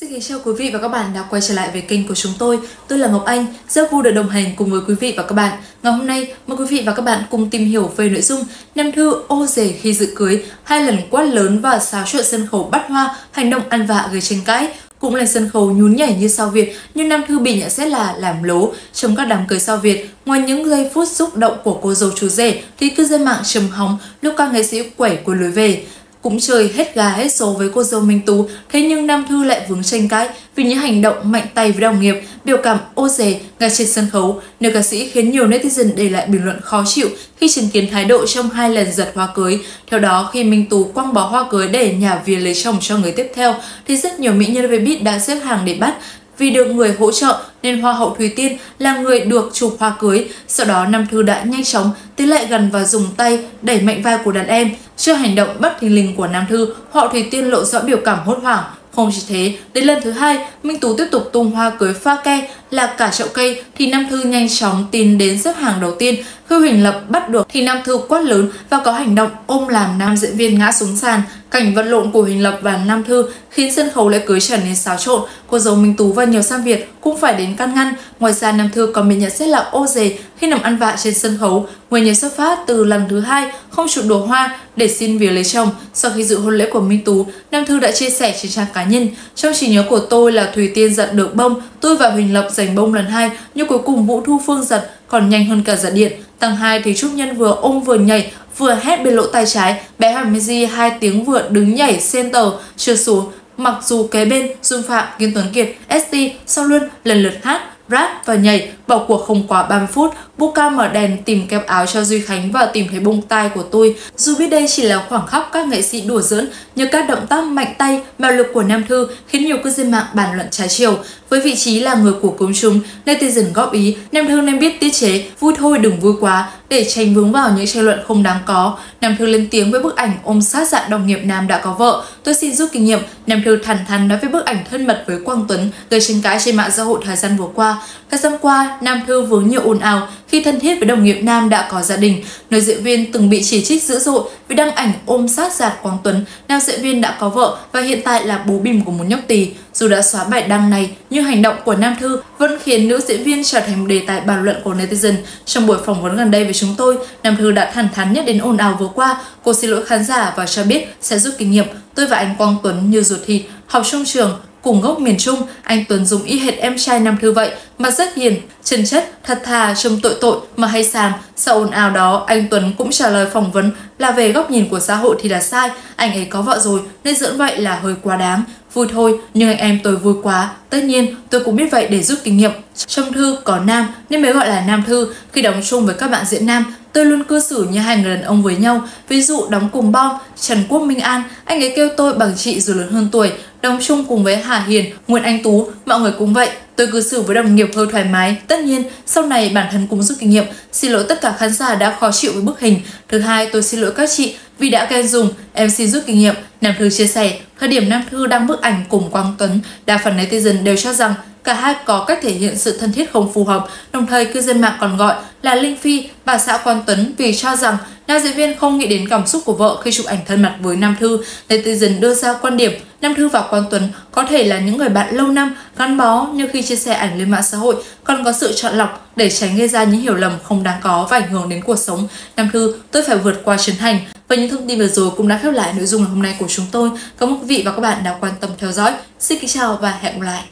Xin kính chào quý vị và các bạn đã quay trở lại với kênh của chúng tôi. Tôi là Ngọc Anh, rất vui được đồng hành cùng với quý vị và các bạn. Ngày hôm nay, mời quý vị và các bạn cùng tìm hiểu về nội dung Nam Thư ô rể khi dự cưới, hai lần quát lớn và xáo trộn sân khấu bắt hoa, hành động ăn vạ gây tranh cãi. Cũng là sân khấu nhún nhảy như sao Việt, nhưng Nam Thư bị nhận xét là làm lố trong các đám cưới sao Việt. Ngoài những giây phút xúc động của cô dâu chú rể, thì cư dân mạng trầm hóng lúc các nghệ sĩ quẩy của lối về cũng chơi hết gà hết số với cô dâu Minh Tú, thế nhưng Nam Thư lại vướng tranh cãi vì những hành động mạnh tay với đồng nghiệp, biểu cảm ô dề ngay trên sân khấu. Nữ ca sĩ khiến nhiều netizen để lại bình luận khó chịu khi chứng kiến thái độ trong hai lần giật hoa cưới. Theo đó, khi Minh Tú quăng bó hoa cưới để nhà vía lấy chồng cho người tiếp theo, thì rất nhiều mỹ nhân về biết đã xếp hàng để bắt vì được người hỗ trợ nên Hoa hậu Thùy Tiên là người được chụp hoa cưới. Sau đó Nam Thư đã nhanh chóng tiến lại gần và dùng tay đẩy mạnh vai của đàn em. Trước hành động bất thình lình của Nam Thư, Hoa hậu Thùy Tiên lộ rõ biểu cảm hốt hoảng. Không chỉ thế, đến lần thứ hai, Minh Tú tiếp tục tung hoa cưới pha ke là cả chậu cây thì Nam Thư nhanh chóng tiến đến xếp hàng đầu tiên. Khi Huỳnh Lập bắt được thì Nam Thư quát lớn và có hành động ôm làm nam diễn viên ngã xuống sàn. Cảnh vật lộn của Huỳnh Lập và Nam Thư khiến sân khấu lễ cưới trở nên xáo trộn. Cô dâu Minh Tú và nhiều sang Việt cũng phải đến can ngăn. Ngoài ra Nam Thư còn bị nhận xét là ô dề khi nằm ăn vạ trên sân khấu. Nguyên nhân xuất phát từ lần thứ hai không chụp đồ hoa để xin việc lấy chồng. Sau khi dự hôn lễ của Minh Tú, Nam Thư đã chia sẻ trên trang cá nhân. Trong trí nhớ của tôi là Thùy Tiên giật được bông, tôi và Huỳnh Lập giành bông lần hai, nhưng cuối cùng Vũ Thu Phương giật còn nhanh hơn cả giật điện. Tầng 2 thì Trúc Nhân vừa ôm vừa nhảy, vừa hét bên lỗ tay trái, bé Hoàng Mezi hai tiếng vừa đứng nhảy center chưa xuống. Mặc dù kế bên Dung Phạm, Kiên Tuấn Kiệt, ST sau luôn lần lượt hát, rap và nhảy, bỏ cuộc không quá 30 phút, Buka mở đèn tìm kẹp áo cho Duy Khánh và tìm thấy bông tai của tôi. Dù biết đây chỉ là khoảng khắc các nghệ sĩ đùa giỡn, nhưng các động tác mạnh tay, mạo lực của Nam Thư khiến nhiều cư dân mạng bàn luận trái chiều. Với vị trí là người của công chúng, netizen góp ý Nam Thư nên biết tiết chế, vui thôi đừng vui quá, để tránh vướng vào những tranh luận không đáng có. Nam Thư lên tiếng với bức ảnh ôm sát dạng đồng nghiệp nam đã có vợ. Tôi xin rút kinh nghiệm, Nam Thư thẳng thắn nói với bức ảnh thân mật với Quang Tuấn gây tranh cãi trên mạng xã hội thời gian vừa qua. Thời gian qua, Nam Thư vướng nhiều ồn ào khi thân thiết với đồng nghiệp nam đã có gia đình. Nữ diễn viên từng bị chỉ trích dữ dội vì đăng ảnh ôm sát giạt Quang Tuấn. Nam diễn viên đã có vợ và hiện tại là bố bìm của một nhóc tỳ. Dù đã xóa bài đăng này, nhưng hành động của Nam Thư vẫn khiến nữ diễn viên trở thành một đề tài bàn luận của netizen. Trong buổi phỏng vấn gần đây với chúng tôi, Nam Thư đã thẳng thắn nhất đến ồn ào vừa qua. Cô xin lỗi khán giả và cho biết sẽ rút kinh nghiệm. Tôi và anh Quang Tuấn như ruột thịt, học chung trường, cùng gốc miền Trung, anh Tuấn dùng y hệt em trai Nam Thư vậy, mà rất hiền, chân chất, thật thà, trông tội tội mà hay sàm. Sau ồn ào đó, anh Tuấn cũng trả lời phỏng vấn là về góc nhìn của xã hội thì là sai, anh ấy có vợ rồi nên dưỡng vậy là hơi quá đáng. Vui thôi, nhưng anh em tôi vui quá. Tất nhiên, tôi cũng biết vậy để rút kinh nghiệm. Trong thư có nam nên mới gọi là nam thư. Khi đóng chung với các bạn diễn nam, tôi luôn cư xử như hai người đàn ông với nhau. Ví dụ đóng cùng bom, Trần Quốc Minh An, anh ấy kêu tôi bằng chị dù lớn hơn tuổi. Đóng chung cùng với Hà Hiền, Nguyễn Anh Tú, mọi người cũng vậy. Tôi cư xử với đồng nghiệp hơi thoải mái. Tất nhiên, sau này bản thân cũng rút kinh nghiệm. Xin lỗi tất cả khán giả đã khó chịu với bức hình. Thứ hai, tôi xin lỗi các chị vì đã ghen dùng. Em xin rút kinh nghiệm. Nam Thư chia sẻ, thời điểm Nam Thư đăng bức ảnh cùng Quang Tuấn, đa phần netizen đều cho rằng cả hai có cách thể hiện sự thân thiết không phù hợp, đồng thời cư dân mạng còn gọi là Linh Phi, bà xã quan Tuấn vì cho rằng nam diễn viên không nghĩ đến cảm xúc của vợ khi chụp ảnh thân mật với Nam Thư. Netizen đưa ra quan điểm Nam Thư và Quang Tuấn có thể là những người bạn lâu năm gắn bó nhưng khi chia sẻ ảnh lên mạng xã hội còn có sự chọn lọc để tránh gây ra những hiểu lầm không đáng có và ảnh hưởng đến cuộc sống. Nam Thư, tôi phải vượt qua chiến thành. Và những thông tin vừa rồi cũng đã khép lại nội dung ngày hôm nay của chúng tôi. Cảm ơn quý vị và các bạn đã quan tâm theo dõi. Xin kính chào và hẹn gặp lại.